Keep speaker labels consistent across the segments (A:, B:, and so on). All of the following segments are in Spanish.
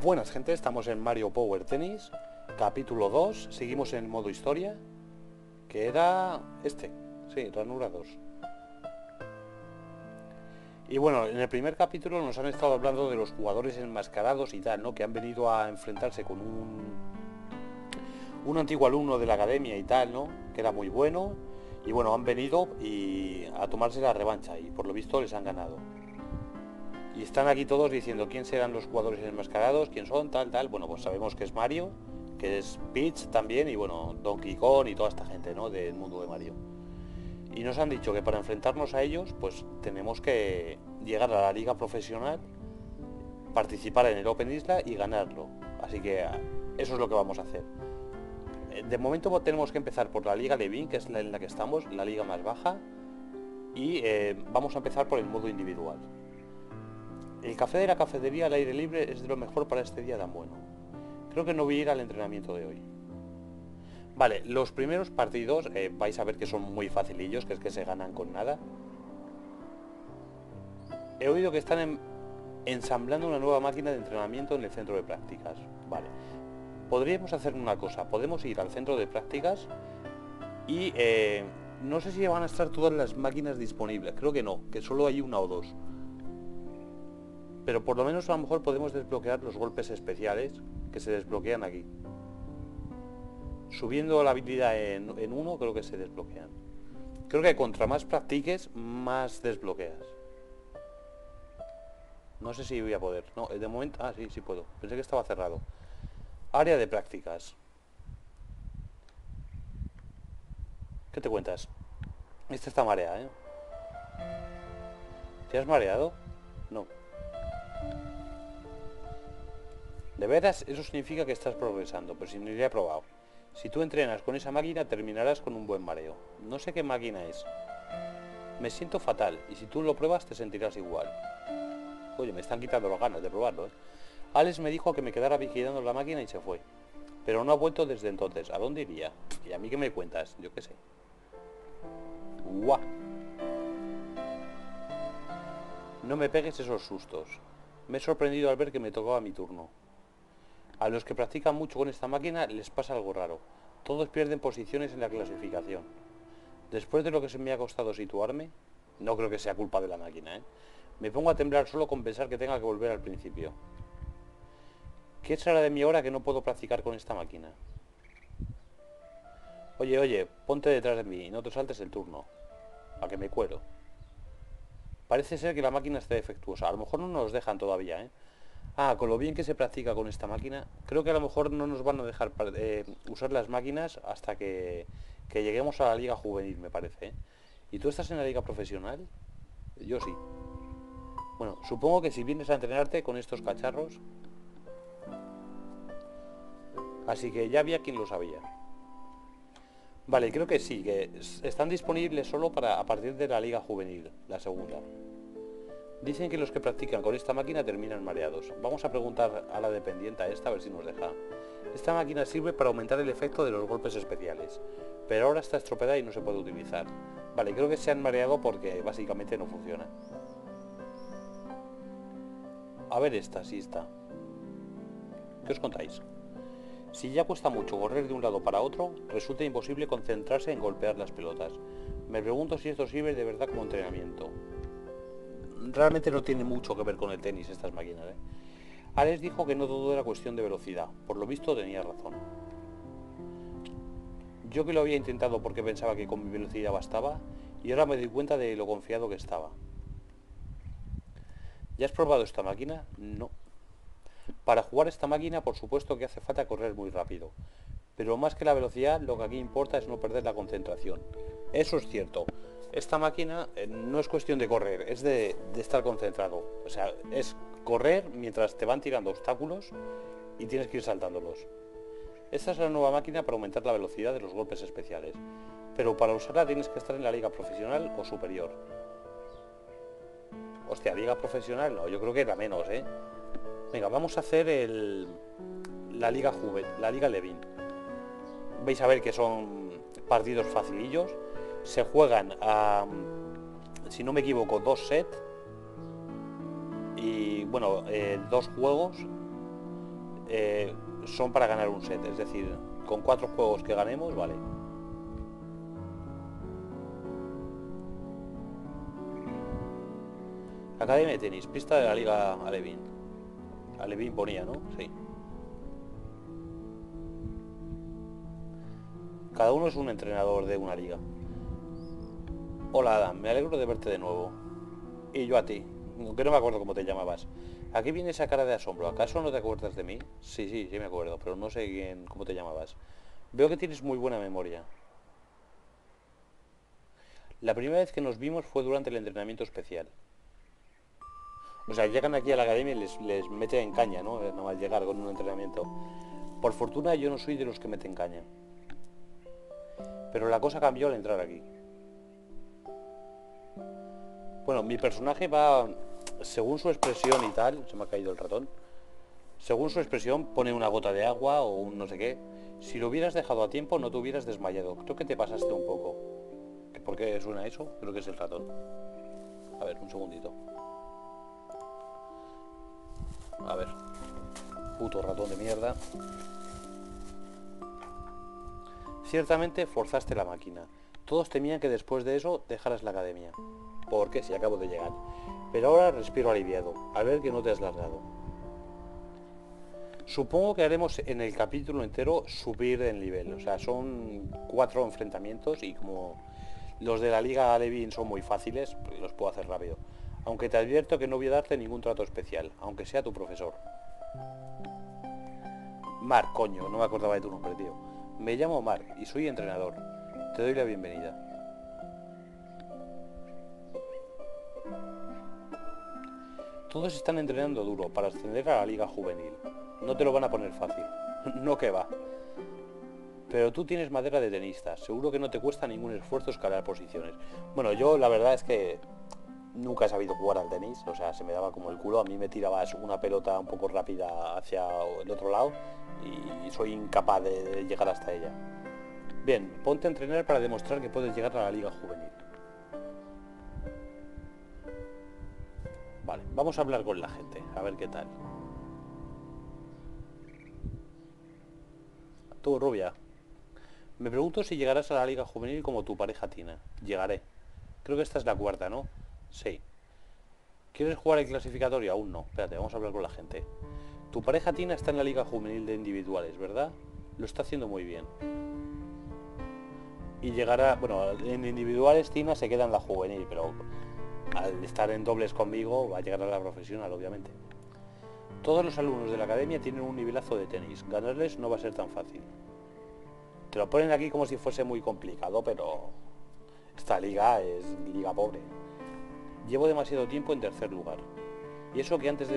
A: Buenas gente, estamos en Mario Power Tennis, capítulo 2, seguimos en modo historia, que era este, sí, ranura 2. Y bueno, en el primer capítulo nos han estado hablando de los jugadores enmascarados y tal, ¿no? Que han venido a enfrentarse con un, un antiguo alumno de la academia y tal, ¿no? Que era muy bueno. Y bueno, han venido y a tomarse la revancha y por lo visto les han ganado. Y están aquí todos diciendo quién serán los jugadores enmascarados, quién son, tal, tal. Bueno, pues sabemos que es Mario, que es Peach también, y bueno, Donkey Kong y toda esta gente, ¿no? Del mundo de Mario. Y nos han dicho que para enfrentarnos a ellos, pues tenemos que llegar a la liga profesional, participar en el Open Isla y ganarlo. Así que eso es lo que vamos a hacer. Eh, de momento tenemos que empezar por la liga Levin, que es la en la que estamos, la liga más baja, y eh, vamos a empezar por el modo individual. El café de la cafetería al aire libre es de lo mejor para este día tan bueno. Creo que no voy a ir al entrenamiento de hoy. Vale, los primeros partidos eh, vais a ver que son muy facilillos, que es que se ganan con nada. He oído que están ensamblando una nueva máquina de entrenamiento en el centro de prácticas. Vale. Podríamos hacer una cosa, podemos ir al centro de prácticas y eh, no sé si van a estar todas las máquinas disponibles, creo que no, que solo hay una o dos pero por lo menos a lo mejor podemos desbloquear los golpes especiales que se desbloquean aquí. Subiendo la habilidad en, uno creo que se desbloquean. Creo que contra más practiques, más desbloqueas. No sé si voy a poder. No, de momento... Ah, sí, sí puedo. Pensé que estaba cerrado. Área de prácticas. ¿Qué te cuentas? Este está mareado, ¿eh? ¿Te has mareado? No. De veras, eso significa que estás progresando, pero si no lo he probado. Si tú entrenas con esa máquina, terminarás con un buen mareo. No sé qué máquina es. Me siento fatal, y si tú lo pruebas, te sentirás igual. Oye, me están quitando las ganas de probarlo, ¿eh? Alex me dijo que me quedara vigilando la máquina y se fue. Pero no ha vuelto desde entonces. ¿A dónde iría? ¿Y a mí qué me cuentas? Yo qué sé. ¡Guau! No me pegues esos sustos. Me he sorprendido al ver que me tocaba mi turno. A los que practican mucho con esta máquina les pasa algo raro. Todos pierden posiciones en la clasificación. Después de lo que se me ha costado situarme, no creo que sea culpa de la máquina, ¿eh? Me pongo a temblar solo con pensar que tenga que volver al principio. ¿Qué será de mi hora que no puedo practicar con esta máquina? Oye, oye, ponte detrás de mí y no te saltes el turno. A que me cuero. Parece ser que la máquina está defectuosa. A lo mejor no nos dejan todavía, ¿eh? Ah, con lo bien que se practica con esta máquina, creo que a lo mejor no nos van a dejar eh, usar las máquinas hasta que, lleguemos a la liga juvenil, me parece. ¿eh? ¿Y tú estás en la liga profesional? Yo sí. Bueno, supongo que si vienes a entrenarte con estos cacharros... Así que ya había quien lo sabía. Vale, creo que sí, que están disponibles solo para a partir de la liga juvenil, la segunda. Dicen que los que practican con esta máquina terminan mareados. Vamos a preguntar a la dependiente esta a ver si nos deja. Esta máquina sirve para aumentar el efecto de los golpes especiales, pero ahora está estropeada y no se puede utilizar. Vale, creo que se han mareado porque básicamente no funciona. A ver esta, sí está. ¿Qué os contáis? Si ya cuesta mucho correr de un lado para otro, resulta imposible concentrarse en golpear las pelotas. Me pregunto si esto sirve de verdad como entrenamiento realmente no tiene mucho que ver con el tenis estas máquinas. ¿eh? Alex dijo que no todo era cuestión de velocidad. Por lo visto tenía razón. Yo que lo había intentado porque pensaba que con mi velocidad bastaba y ahora me doy cuenta de lo confiado que estaba. ¿Ya has probado esta máquina? No. Para jugar esta máquina por supuesto que hace falta correr muy rápido. Pero más que la velocidad lo que aquí importa es no perder la concentración. Eso es cierto esta máquina eh, no es cuestión de correr, es de, estar concentrado. O sea, es correr mientras te van tirando obstáculos y tienes que ir saltándolos. Esta es la nueva máquina para aumentar la velocidad de los golpes especiales, pero para usarla tienes que estar en la liga profesional o superior. Hostia, liga profesional no, yo creo que era menos, ¿eh? Venga, vamos a hacer el, la liga Juve, la liga Levin. Vais a ver que son partidos facilillos se juegan a, si no me equivoco, dos sets y bueno, eh, dos juegos eh, son para ganar un set. Es decir, con cuatro juegos que ganemos, vale. Academia de tenis, pista de la Liga Alevín. Alevín ponía, ¿no? Sí. Cada uno es un entrenador de una liga. Hola Adam, me alegro de verte de nuevo. Y yo a ti, aunque no me acuerdo cómo te llamabas. Aquí viene esa cara de asombro. ¿Acaso no te acuerdas de mí? Sí, sí, sí me acuerdo, pero no sé quién, cómo te llamabas. Veo que tienes muy buena memoria. La primera vez que nos vimos fue durante el entrenamiento especial. O sea, llegan aquí a la academia y les, les meten en caña, ¿no? Nada más llegar con un entrenamiento. Por fortuna yo no soy de los que meten caña. Pero la cosa cambió al entrar aquí. Bueno, mi personaje va, según su expresión y tal, se me ha caído el ratón, según su expresión pone una gota de agua o un no sé qué. Si lo hubieras dejado a tiempo no te hubieras desmayado. Creo que te pasaste un poco. ¿Por qué suena eso? Creo que es el ratón. A ver, un segundito. A ver. Puto ratón de mierda. Ciertamente forzaste la máquina. Todos temían que después de eso dejaras la academia. Porque si acabo de llegar. Pero ahora respiro aliviado, al ver que no te has largado. Supongo que haremos en el capítulo entero subir el nivel. O sea, son cuatro enfrentamientos y como los de la Liga Levin son muy fáciles, pues los puedo hacer rápido. Aunque te advierto que no voy a darte ningún trato especial, aunque sea tu profesor. Mar, coño, no me acordaba de tu nombre, tío. Me llamo Mar y soy entrenador. Te doy la bienvenida. Todos están entrenando duro para ascender a la liga juvenil. No te lo van a poner fácil. no que va. Pero tú tienes madera de tenista. Seguro que no te cuesta ningún esfuerzo escalar posiciones. Bueno, yo la verdad es que nunca he sabido jugar al tenis. O sea, se me daba como el culo. A mí me tiraba una pelota un poco rápida hacia el otro lado y soy incapaz de llegar hasta ella. Bien, ponte a entrenar para demostrar que puedes llegar a la liga juvenil. Vale, vamos a hablar con la gente, a ver qué tal. Tú, rubia. Me pregunto si llegarás a la liga juvenil como tu pareja Tina. Llegaré. Creo que esta es la cuarta, ¿no? Sí. ¿Quieres jugar el clasificatorio? Aún no. Espérate, vamos a hablar con la gente. Tu pareja Tina está en la liga juvenil de individuales, ¿verdad? Lo está haciendo muy bien. Y llegará... Bueno, en individuales Tina se queda en la juvenil, pero al estar en dobles conmigo va a llegar a la profesional, obviamente. Todos los alumnos de la academia tienen un nivelazo de tenis. Ganarles no va a ser tan fácil. Te lo ponen aquí como si fuese muy complicado, pero esta liga es liga pobre. Llevo demasiado tiempo en tercer lugar. Y eso que antes de,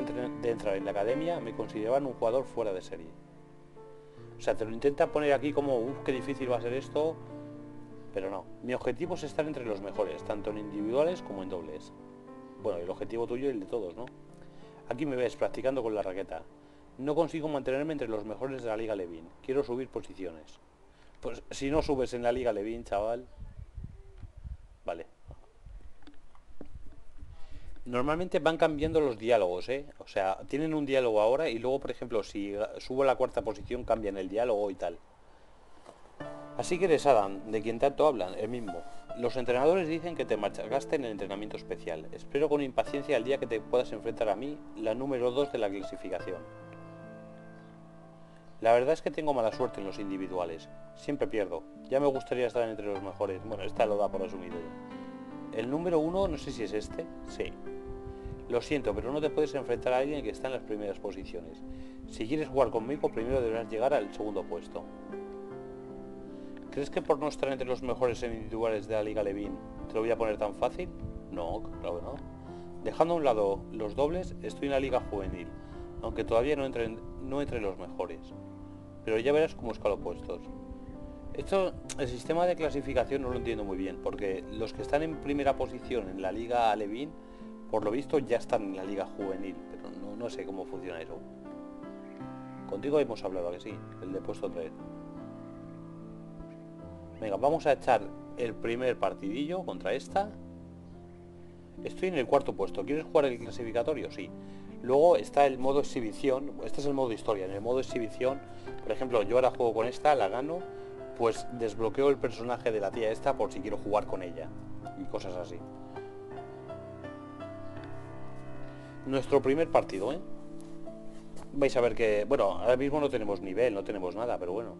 A: entrar en la academia me consideraban un jugador fuera de serie. O sea, te lo intenta poner aquí como, uff, qué difícil va a ser esto, pero no, mi objetivo es estar entre los mejores, tanto en individuales como en dobles. Bueno, el objetivo tuyo y el de todos, ¿no? Aquí me ves practicando con la raqueta. No consigo mantenerme entre los mejores de la Liga Levin. Quiero subir posiciones. Pues si no subes en la Liga Levin, chaval... Vale. Normalmente van cambiando los diálogos, ¿eh? O sea, tienen un diálogo ahora y luego, por ejemplo, si subo a la cuarta posición cambian el diálogo y tal. Así que eres Adam, de quien tanto hablan, el mismo. Los entrenadores dicen que te machacaste en el entrenamiento especial. Espero con impaciencia el día que te puedas enfrentar a mí, la número 2 de la clasificación. La verdad es que tengo mala suerte en los individuales. Siempre pierdo. Ya me gustaría estar entre los mejores. Bueno, esta lo da por asumido El número 1, no sé si es este. Sí. Lo siento, pero no te puedes enfrentar a alguien que está en las primeras posiciones. Si quieres jugar conmigo, primero deberás llegar al segundo puesto. ¿Crees que por no estar entre los mejores individuales de la Liga Levin te lo voy a poner tan fácil? No, claro que no. Dejando a un lado los dobles, estoy en la Liga Juvenil, aunque todavía no entre, no entre los mejores. Pero ya verás cómo escalo puestos. Esto, el sistema de clasificación no lo entiendo muy bien, porque los que están en primera posición en la Liga Levin, por lo visto ya están en la Liga Juvenil, pero no, no sé cómo funciona eso. Contigo hemos hablado que sí, el de puesto 3. Venga, vamos a echar el primer partidillo contra esta. Estoy en el cuarto puesto. ¿Quieres jugar el clasificatorio? Sí. Luego está el modo exhibición, este es el modo historia, en el modo exhibición, por ejemplo, yo ahora juego con esta, la gano, pues desbloqueo el personaje de la tía esta por si quiero jugar con ella y cosas así. Nuestro primer partido, ¿eh? Vais a ver que, bueno, ahora mismo no tenemos nivel, no tenemos nada, pero bueno,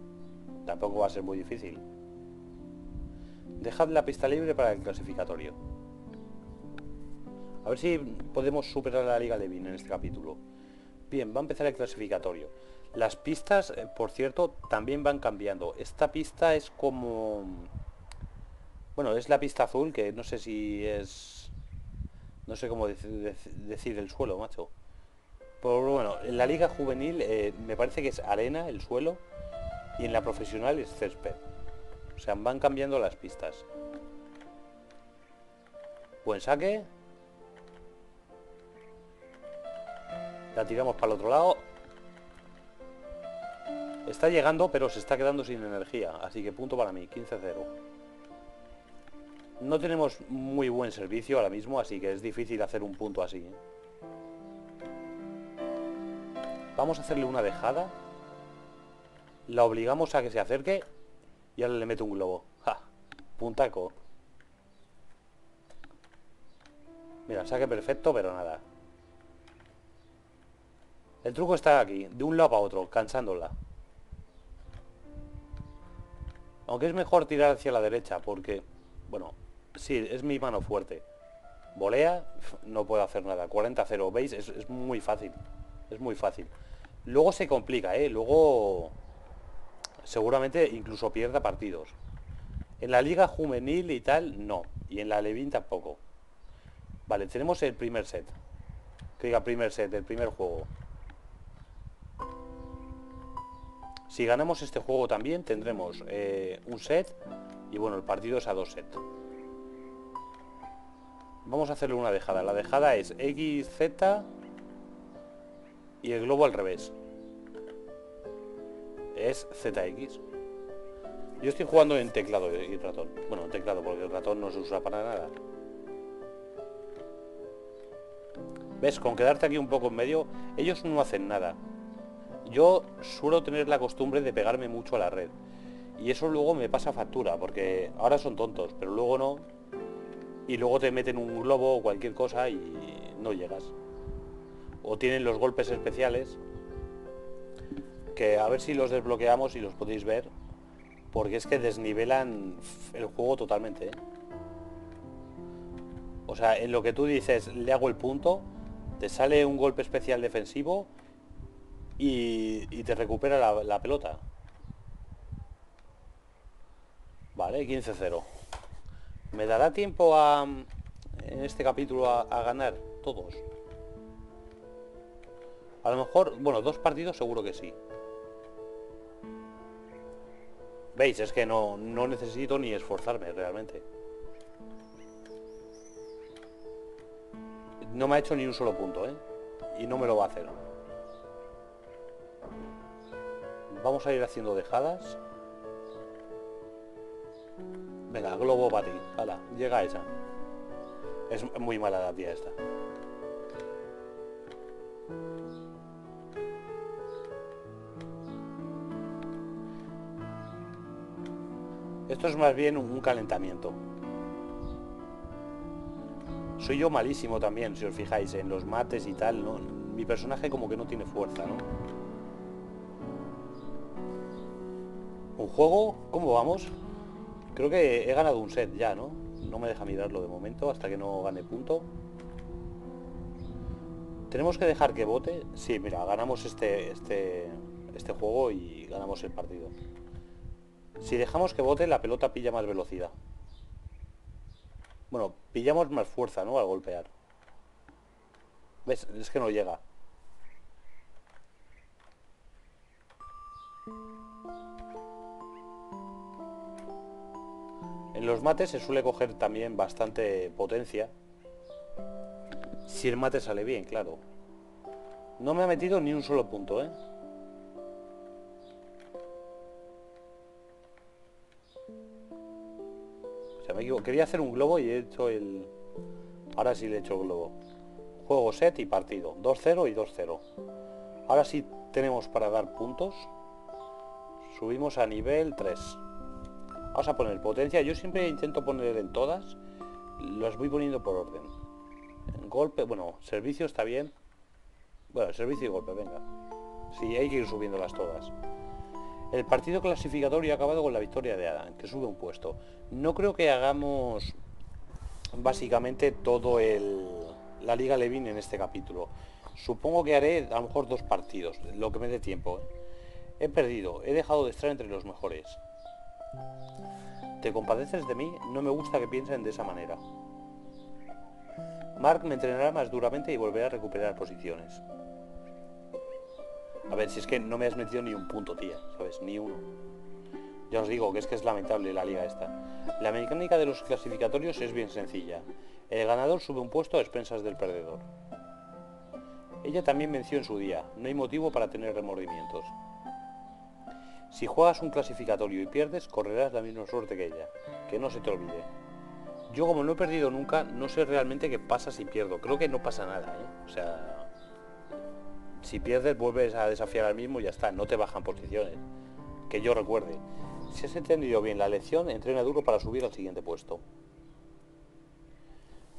A: tampoco va a ser muy difícil. Dejad la pista libre para el clasificatorio. A ver si podemos superar la Liga Levin en este capítulo. Bien, va a empezar el clasificatorio. Las pistas, eh, por cierto, también van cambiando. Esta pista es como... Bueno, es la pista azul, que no sé si es... No sé cómo decir, el suelo, macho. Pero bueno, en la liga juvenil eh, me parece que es arena el suelo y en la profesional es césped. O sea, van cambiando las pistas. Buen saque. La tiramos para el otro lado. Está llegando, pero se está quedando sin energía. Así que punto para mí, 15-0. No tenemos muy buen servicio ahora mismo, así que es difícil hacer un punto así. ¿eh? Vamos a hacerle una dejada. La obligamos a que se acerque. Y ahora le meto un globo. ¡Ja! Puntaco. Mira, saque perfecto, pero nada. El truco está aquí, de un lado para otro, cansándola. Aunque es mejor tirar hacia la derecha, porque, bueno, sí, es mi mano fuerte. Volea, no puedo hacer nada. 40-0, ¿veis? Es, muy fácil. Es muy fácil. Luego se complica, ¿eh? Luego seguramente incluso pierda partidos. En la liga juvenil y tal, no. Y en la Levin tampoco. Vale, tenemos el primer set. Que diga primer set, el primer juego. Si ganamos este juego también tendremos eh, un set y bueno, el partido es a dos sets. Vamos a hacerle una dejada. La dejada es XZ y el globo al revés. Es ZX. Yo estoy jugando en teclado y ratón. Bueno, en teclado porque el ratón no se usa para nada. ¿Ves? Con quedarte aquí un poco en medio, ellos no hacen nada. Yo suelo tener la costumbre de pegarme mucho a la red. Y eso luego me pasa factura, porque ahora son tontos, pero luego no. Y luego te meten un globo o cualquier cosa y no llegas. O tienen los golpes especiales, a ver si los desbloqueamos y los podéis ver, porque es que desnivelan el juego totalmente. ¿eh? O sea, en lo que tú dices, le hago el punto, te sale un golpe especial defensivo y, te recupera la, pelota. Vale, 15-0. ¿Me dará tiempo a, en este capítulo a, ganar todos? A lo mejor, bueno, dos partidos seguro que sí. ¿Veis? Es que no, no necesito ni esforzarme realmente. No me ha hecho ni un solo punto, ¿eh? Y no me lo va a hacer. Vamos a ir haciendo dejadas. Venga, globo para ti. Hala, llega esa. Es muy mala la tía esta. Esto es más bien un calentamiento. Soy yo malísimo también, si os fijáis, en los mates y tal. ¿no? Mi personaje como que no tiene fuerza, ¿no? ¿Un juego? ¿Cómo vamos? Creo que he ganado un set ya, ¿no? No me deja mirarlo de momento hasta que no gane punto. Tenemos que dejar que vote. Sí, mira, ganamos este, este, este juego y ganamos el partido. Si dejamos que vote, la pelota pilla más velocidad. Bueno, pillamos más fuerza, ¿no? Al golpear. ¿Ves? Es que no llega. En los mates se suele coger también bastante potencia. Si el mate sale bien, claro. No me ha metido ni un solo punto, ¿eh? Quería hacer un globo y he hecho el... Ahora sí le he hecho globo. juego set y partido. 2-0 y 2-0. Ahora sí tenemos para dar puntos. Subimos a nivel 3. Vamos a poner potencia. Yo siempre intento poner en todas. Las voy poniendo por orden. Golpe, bueno, servicio está bien. Bueno, servicio y golpe, venga. Sí, hay que ir subiéndolas todas. El partido clasificatorio ha acabado con la victoria de Adam, que sube un puesto. No creo que hagamos básicamente todo el, la Liga Levin en este capítulo. Supongo que haré a lo mejor dos partidos, lo que me dé tiempo. ¿eh? He perdido, he dejado de estar entre los mejores. ¿Te compadeces de mí? No me gusta que piensen de esa manera. Mark me entrenará más duramente y volverá a recuperar posiciones. A ver, si es que no me has metido ni un punto, tía, ¿sabes? Ni uno. Ya os digo que es que es lamentable la liga esta. La mecánica de los clasificatorios es bien sencilla. El ganador sube un puesto a expensas del perdedor. Ella también venció en su día, no hay motivo para tener remordimientos. Si juegas un clasificatorio y pierdes, correrás la misma suerte que ella. Que no se te olvide. Yo como no he perdido nunca, no sé realmente qué pasa si pierdo. Creo que no pasa nada, ¿eh? O sea, si pierdes vuelves a desafiar al mismo y ya está, no te bajan posiciones. Que yo recuerde. Si has entendido bien la lección, entrena duro para subir al siguiente puesto.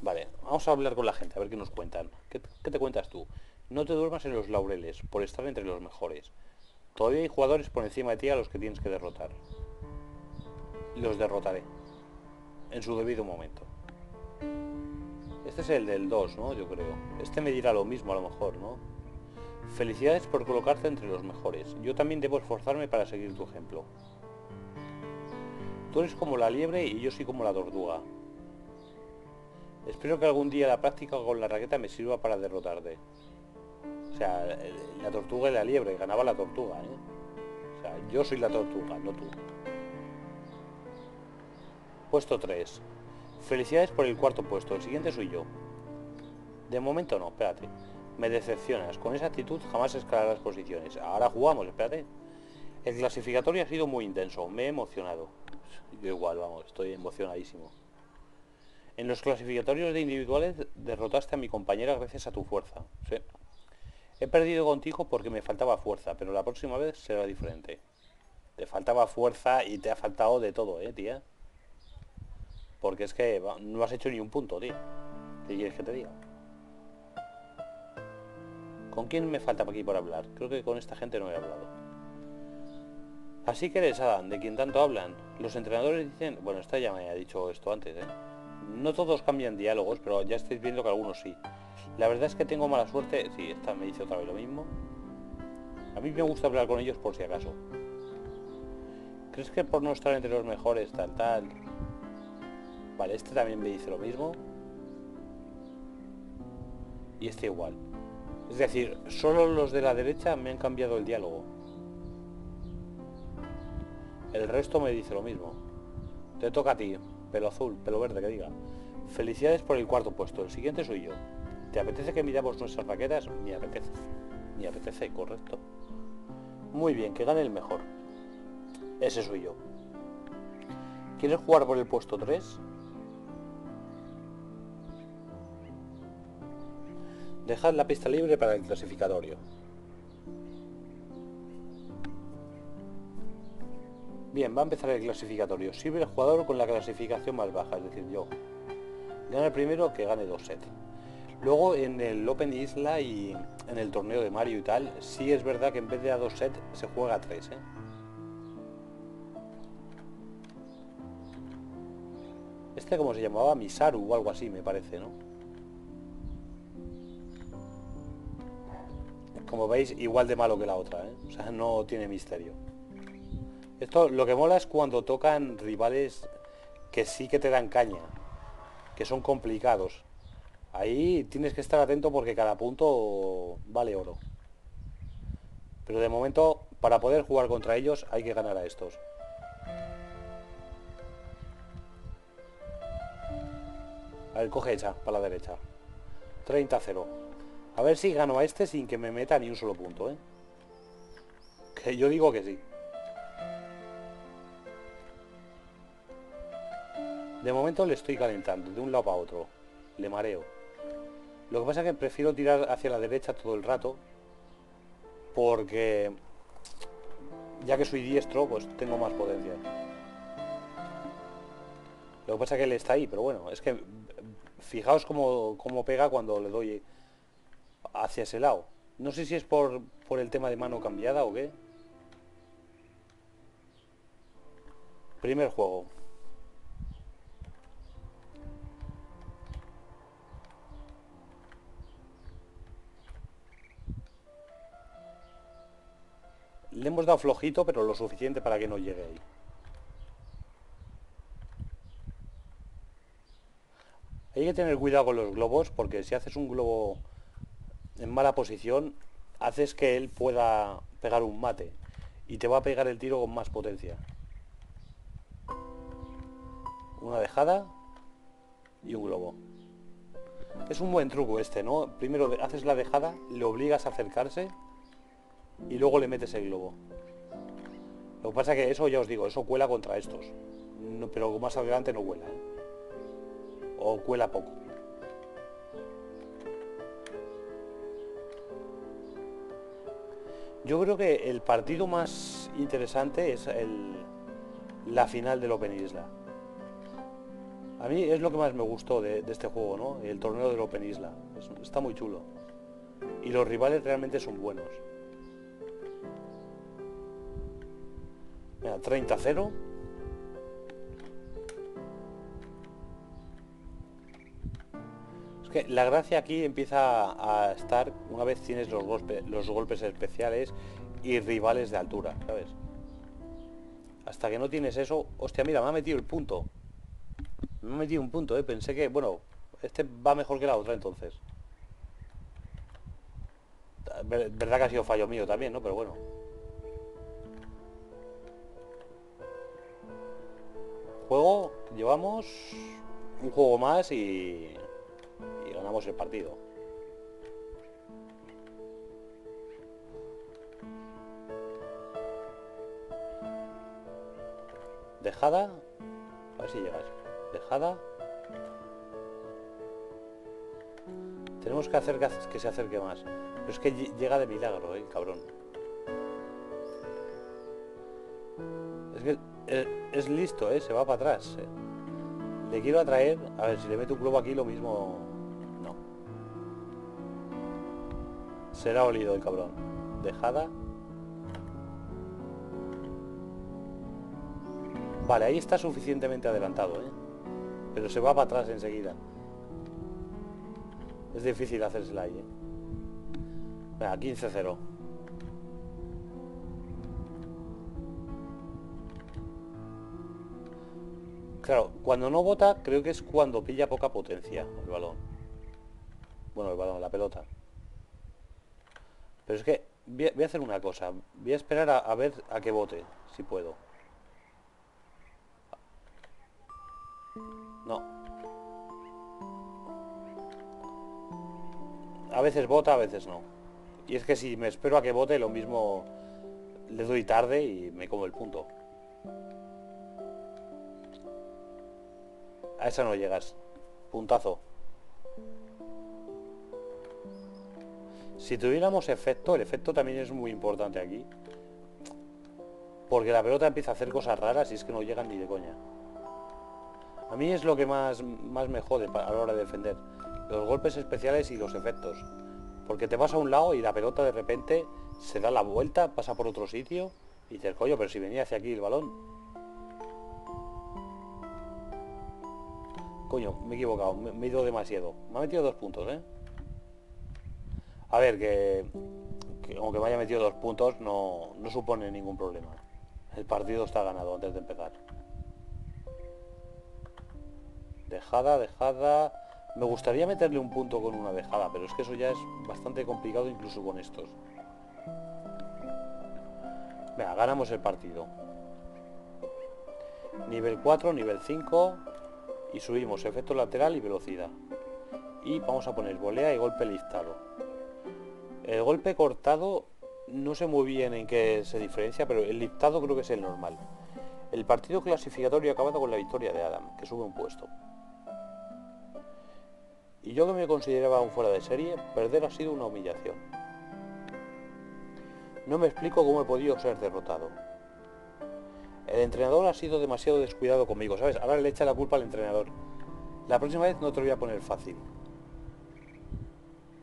A: Vale, vamos a hablar con la gente, a ver qué nos cuentan. ¿Qué, te cuentas tú? No te duermas en los laureles, por estar entre los mejores. Todavía hay jugadores por encima de ti a los que tienes que derrotar. Los derrotaré. En su debido momento. Este es el del 2, ¿no? Yo creo. Este me dirá lo mismo a lo mejor, ¿no? Felicidades por colocarte entre los mejores. Yo también debo esforzarme para seguir tu ejemplo. Tú eres como la liebre y yo soy como la tortuga. Espero que algún día la práctica con la raqueta me sirva para derrotarte. O sea, la tortuga y la liebre, ganaba la tortuga, ¿eh? O sea, yo soy la tortuga, no tú. Puesto 3. Felicidades por el cuarto puesto, el siguiente soy yo. De momento no, espérate. Me decepcionas, con esa actitud jamás escalarás posiciones. Ahora jugamos, espérate. El clasificatorio ha sido muy intenso, me he emocionado. Yo igual, vamos, estoy emocionadísimo. En los clasificatorios de individuales derrotaste a mi compañera gracias a tu fuerza. Sí. He perdido contigo porque me faltaba fuerza, pero la próxima vez será diferente. Te faltaba fuerza y te ha faltado de todo, ¿eh, tía? Porque es que no has hecho ni un punto, tío. ¿Qué quieres que te diga? ¿Con quién me falta aquí por hablar? Creo que con esta gente no he hablado. Así que eres Adam, de quien tanto hablan. Los entrenadores dicen... Bueno, esta ya me ha dicho esto antes, ¿eh? No todos cambian diálogos, pero ya estáis viendo que algunos sí. La verdad es que tengo mala suerte... Sí, esta me dice otra vez lo mismo. A mí me gusta hablar con ellos por si acaso. ¿Crees que por no estar entre los mejores, tal, tal... Vale, este también me dice lo mismo. Y este igual. Es decir, solo los de la derecha me han cambiado el diálogo. El resto me dice lo mismo. Te toca a ti, pelo azul, pelo verde, que diga. Felicidades por el cuarto puesto, el siguiente soy yo. ¿Te apetece que miramos nuestras raquetas? Me apetece. Me apetece, correcto. Muy bien, que gane el mejor. Ese soy yo. ¿Quieres jugar por el puesto 3? Dejad la pista libre para el clasificatorio. Bien, va a empezar el clasificatorio. Sirve el jugador con la clasificación más baja, es decir, yo. Gana el primero que gane dos sets. Luego en el Open Isla y en el torneo de Mario y tal, sí es verdad que en vez de a dos sets se juega a tres. ¿eh? Este como se llamaba Misaru o algo así, me parece, ¿no? Como veis, igual de malo que la otra, ¿eh? O sea, no tiene misterio. Esto lo que mola es cuando tocan rivales que sí que te dan caña, que son complicados. Ahí tienes que estar atento porque cada punto vale oro. Pero de momento, para poder jugar contra ellos, hay que ganar a estos. A ver, coge hecha, para la derecha. 30-0. A ver si gano a este sin que me meta ni un solo punto, ¿eh? Que yo digo que sí. De momento le estoy calentando, de un lado para otro. Le mareo. Lo que pasa es que prefiero tirar hacia la derecha todo el rato. Porque ya que soy diestro, pues tengo más potencia. Lo que pasa es que él está ahí, pero bueno, es que fijaos cómo, cómo pega cuando le doy hacia ese lado. No sé si es por, por el tema de mano cambiada o qué. Primer juego. Le hemos dado flojito, pero lo suficiente para que no llegue ahí. Hay que tener cuidado con los globos, porque si haces un globo en mala posición, haces que él pueda pegar un mate. Y te va a pegar el tiro con más potencia. Una dejada y un globo. Es un buen truco este, ¿no? Primero haces la dejada, le obligas a acercarse y luego le metes el globo. Lo que pasa que eso ya os digo, eso cuela contra estos. pero más adelante no cuela. ¿eh? O cuela poco. Yo creo que el partido más interesante es el, la final del Open Isla. A mí es lo que más me gustó de, este juego, ¿no? El torneo del Open Isla. está muy chulo. Y los rivales realmente son buenos. Mira, 30-0. Que la gracia aquí empieza a estar una vez tienes los, golpes, los golpes especiales y rivales de altura, ¿sabes? Hasta que no tienes eso... Hostia, mira, me ha metido el punto. Me ha metido un punto, ¿eh? Pensé que... Bueno, este va mejor que la otra entonces. Verdad que ha sido fallo mío también, ¿no? Pero bueno. juego llevamos un juego más y ganamos el partido. Dejada. A ver si llegas. Dejada. Tenemos que hacer que se acerque más. Pero es que llega de milagro, eh, cabrón. Es que eh, es listo, ¿eh? Se va para atrás. Eh. Le quiero atraer... A ver, si le meto un globo aquí, lo mismo... Será olido el cabrón. Dejada. Vale, ahí está suficientemente adelantado, ¿eh? Pero se va para atrás enseguida. Es difícil hacérsela ahí, ¿eh? Venga, 15-0. Claro, cuando no bota creo que es cuando pilla poca potencia el balón. Bueno, el balón, la pelota. Pero es que voy a, hacer una cosa. Voy a esperar a, ver a que bote, si puedo. No. A veces bota, a veces no. Y es que si me espero a que bote, lo mismo le doy tarde y me como el punto. A esa no llegas. Puntazo. Si tuviéramos efecto, el efecto también es muy importante aquí. Porque la pelota empieza a hacer cosas raras y es que no llegan ni de coña. A mí es lo que más, más me jode a la hora de defender. Los golpes especiales y los efectos. Porque te vas a un lado y la pelota de repente se da la vuelta, pasa por otro sitio y dices, coño, pero si venía hacia aquí el balón. Coño, me he equivocado, me, he ido demasiado. Me ha metido dos puntos, ¿eh? A ver, que, aunque me haya metido dos puntos, no, no supone ningún problema. El partido está ganado antes de empezar. Dejada, dejada... Me gustaría meterle un punto con una dejada, pero es que eso ya es bastante complicado incluso con estos. Venga, ganamos el partido. Nivel 4, nivel 5 y subimos efecto lateral y velocidad y vamos a poner volea y golpe listado el golpe cortado no sé muy bien en qué se diferencia pero el listado creo que es el normal el partido clasificatorio ha acabado con la victoria de Adam que sube un puesto Y yo que me consideraba un fuera de serie, perder ha sido una humillación. No me explico cómo he podido ser derrotado. El entrenador ha sido demasiado descuidado conmigo, ¿sabes? Ahora le echa la culpa al entrenador. La próxima vez no te lo voy a poner fácil.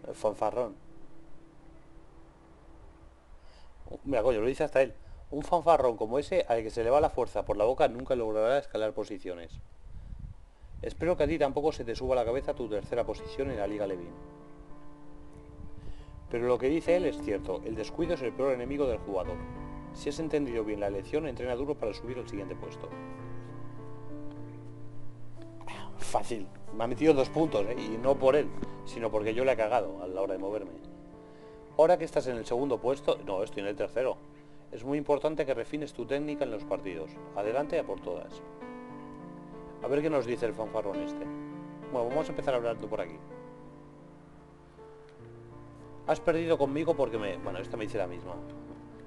A: El fanfarrón. Mira, coño, lo dice hasta él. Un fanfarrón como ese al que se le va la fuerza por la boca nunca logrará escalar posiciones. Espero que a ti tampoco se te suba la cabeza tu tercera posición en la Liga Levin. Pero lo que dice él es cierto, el descuido es el peor enemigo del jugador. Si has entendido bien la lección, entrena duro para subir al siguiente puesto. Fácil. Me ha metido dos puntos, ¿eh? y no por él, sino porque yo le he cagado a la hora de moverme. Ahora que estás en el segundo puesto, no, estoy en el tercero. Es muy importante que refines tu técnica en los partidos. Adelante a por todas. A ver qué nos dice el fanfarrón este. Bueno, vamos a empezar hablando por aquí. Has perdido conmigo porque me... Bueno, esta me dice la misma.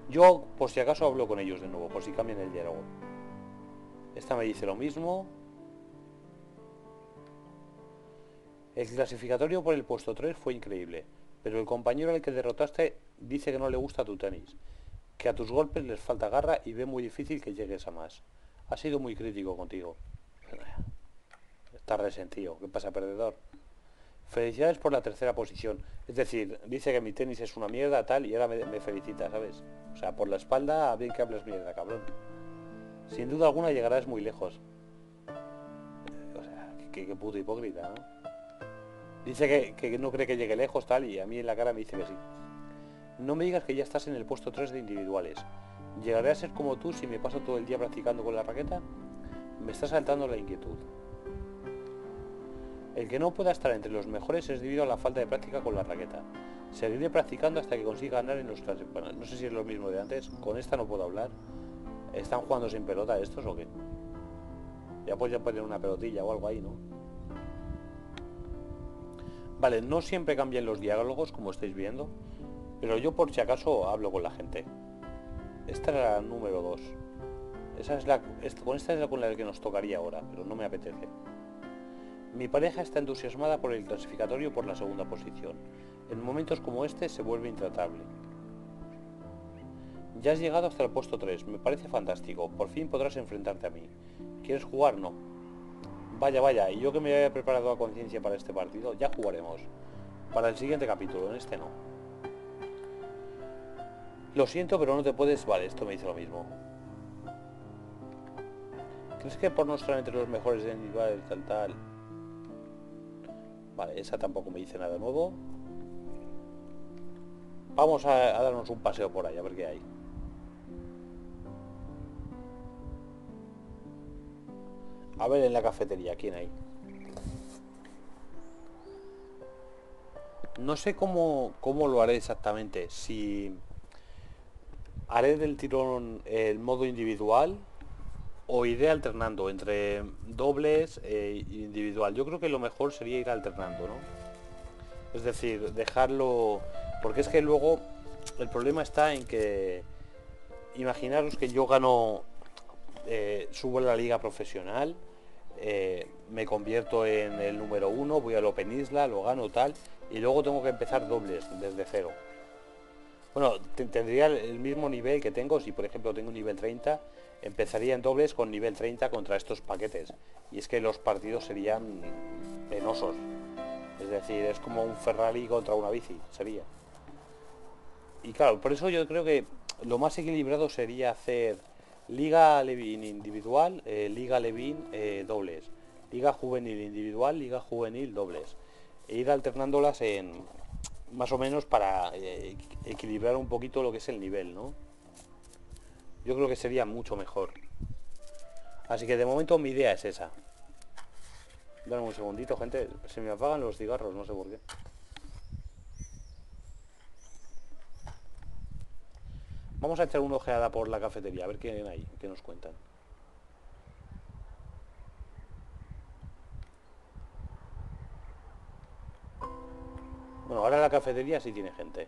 A: Yo, por si acaso, hablo con ellos de nuevo, por si cambian el diálogo. Esta me dice lo mismo. El clasificatorio por el puesto 3 fue increíble, pero el compañero al que derrotaste dice que no le gusta tu tenis, que a tus golpes les falta garra y ve muy difícil que llegues a más. Ha sido muy crítico contigo. Está resentido. ¿Qué pasa, perdedor? Felicidades por la tercera posición. Es decir, dice que mi tenis es una mierda, tal, y ahora me, felicita, ¿sabes? O sea, por la espalda, bien que hables mierda, cabrón. Sin duda alguna llegarás muy lejos. O sea, qué, puto hipócrita, ¿no? Dice que, que, no cree que llegue lejos, tal, y a mí en la cara me dice que sí. No me digas que ya estás en el puesto 3 de individuales. ¿Llegaré a ser como tú si me paso todo el día practicando con la raqueta? Me está saltando la inquietud. El que no pueda estar entre los mejores es debido a la falta de práctica con la raqueta. Seguiré practicando hasta que consiga ganar en los clases. Bueno, no sé si es lo mismo de antes. Con esta no puedo hablar. ¿Están jugando sin pelota estos o qué? Ya ya poner una pelotilla o algo ahí, ¿no? Vale, no siempre cambian los diálogos, como estáis viendo. Pero yo por si acaso hablo con la gente. Esta era la número 2. Esa es la, con esta es la con la que nos tocaría ahora, pero no me apetece. Mi pareja está entusiasmada por el clasificatorio por la segunda posición. En momentos como este se vuelve intratable. Ya has llegado hasta el puesto 3, me parece fantástico. Por fin podrás enfrentarte a mí. ¿Quieres jugar? No. Vaya, vaya, y yo que me había preparado a conciencia para este partido, ya jugaremos. Para el siguiente capítulo, en este no. Lo siento, pero no te puedes... Vale, esto me dice lo mismo. ¿Crees que por no estar entre los mejores de individuales tal tal? Vale, esa tampoco me dice nada nuevo. Vamos a, a darnos un paseo por ahí, a ver qué hay. A ver en la cafetería, ¿quién hay? No sé cómo, cómo lo haré exactamente. Si haré del tirón el modo individual o iré alternando entre dobles e individual. Yo creo que lo mejor sería ir alternando, ¿no? Es decir, dejarlo... Porque es que luego el problema está en que... Imaginaros que yo gano... Eh, subo en la liga profesional, eh, me convierto en el número uno, voy al Open Isla, lo gano tal, y luego tengo que empezar dobles desde cero. Bueno, tendría el mismo nivel que tengo, si por ejemplo tengo un nivel 30, empezaría en dobles con nivel 30 contra estos paquetes. Y es que los partidos serían penosos. Es decir, es como un Ferrari contra una bici, sería. Y claro, por eso yo creo que lo más equilibrado sería hacer Liga Levin individual, eh, Liga Levin eh, dobles, Liga Juvenil individual, Liga Juvenil dobles. E ir alternándolas en más o menos para eh, equilibrar un poquito lo que es el nivel, ¿no? Yo creo que sería mucho mejor. Así que de momento mi idea es esa. Dame un segundito, gente. Se me apagan los cigarros, no sé por qué. Vamos a echar una ojeada por la cafetería, a ver qué hay qué nos cuentan. Bueno, ahora la cafetería sí tiene gente.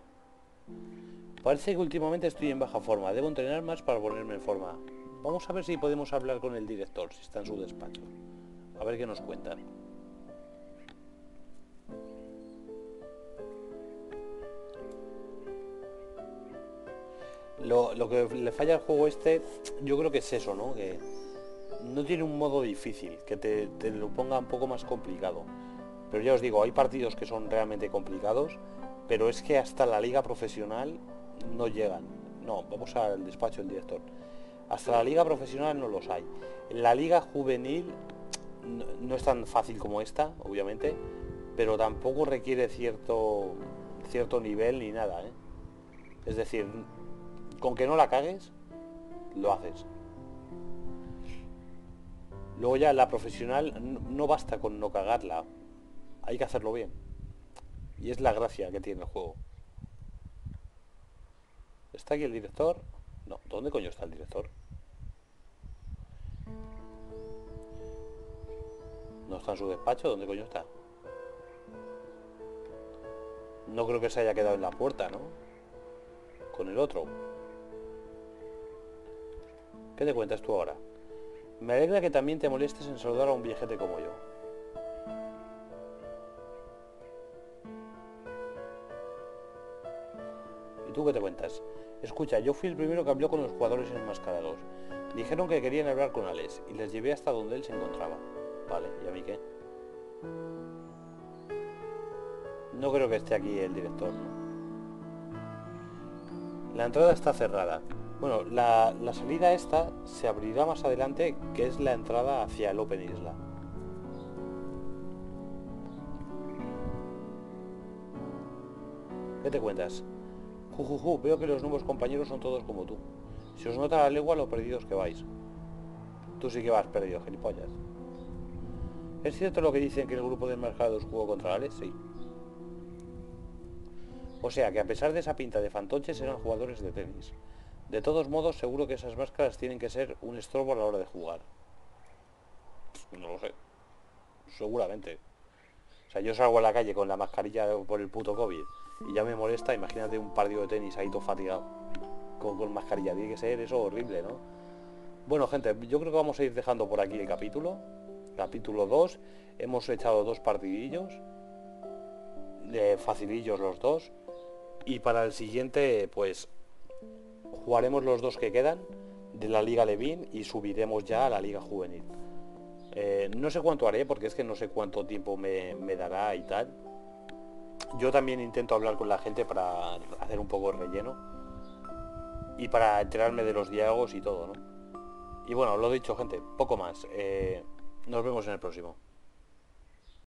A: Parece que últimamente estoy en baja forma. Debo entrenar más para ponerme en forma. Vamos a ver si podemos hablar con el director, si está en su despacho. A ver qué nos cuentan. Lo, lo que le falla al juego este, yo creo que es eso, ¿no? Que no tiene un modo difícil, que te, lo ponga un poco más complicado. Pero ya os digo, hay partidos que son realmente complicados, pero es que hasta la liga profesional no llegan. No, vamos al despacho del director. Hasta la liga profesional no los hay. La liga juvenil no, no es tan fácil como esta, obviamente, pero tampoco requiere cierto cierto nivel ni nada, ¿eh? Es decir, con que no la cagues, lo haces. Luego ya la profesional no- basta con no cagarla, hay que hacerlo bien. Y es la gracia que tiene el juego. ¿Está aquí el director? No, ¿dónde coño está el director? ¿No está en su despacho? ¿Dónde coño está? No creo que se haya quedado en la puerta, ¿no? Con el otro. ¿Qué te cuentas tú ahora? Me alegra que también te molestes en saludar a un viejete como yo. ¿Y tú qué te cuentas? Escucha, yo fui el primero que habló con los jugadores enmascarados. Dijeron que querían hablar con Alex y les llevé hasta donde él se encontraba. Vale, ¿y a mí qué? No creo que esté aquí el director. La entrada está cerrada. Bueno, la, salida esta se abrirá más adelante, que es la entrada hacia el Open Isla. ¿Qué te cuentas? Jujuju, veo que los nuevos compañeros son todos como tú. Si os nota la legua lo perdidos que vais. Tú sí que vas perdido, gilipollas. ¿Es cierto lo que dicen que el grupo de enmascarados jugó contra Alex? Sí. O sea que a pesar de esa pinta de fantoches eran jugadores de tenis. De todos modos, seguro que esas máscaras tienen que ser un estorbo a la hora de jugar. No lo sé. Seguramente. O sea, yo salgo a la calle con la mascarilla por el puto COVID y ya me molesta, imagínate un partido de tenis ahí todo fatigado. Con, con mascarilla, tiene que ser eso horrible, ¿no? Bueno, gente, yo creo que vamos a ir dejando por aquí el capítulo. Capítulo 2. Hemos echado dos partidillos. De facilillos los dos. Y para el siguiente, pues jugaremos los dos que quedan de la Liga Levin y subiremos ya a la Liga Juvenil. Eh, no sé cuánto haré porque es que no sé cuánto tiempo me, dará y tal. Yo también intento hablar con la gente para hacer un poco de relleno y para enterarme de los diálogos y todo, ¿no? Y bueno, lo dicho, gente, poco más. Eh, nos vemos en el próximo.